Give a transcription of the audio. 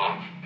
off.